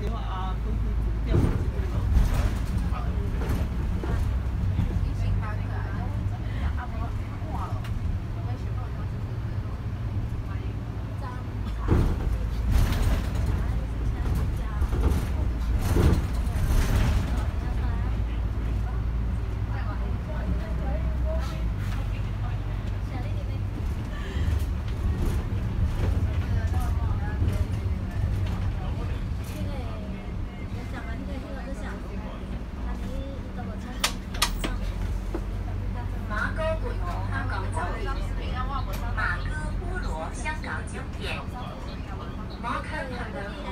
对吧？看看。